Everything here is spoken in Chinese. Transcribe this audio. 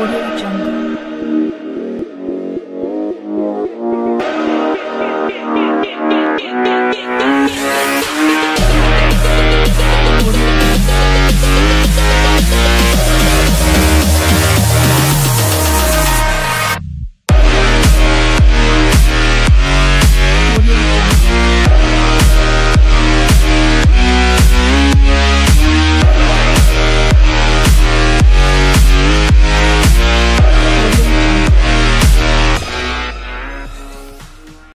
我跟你讲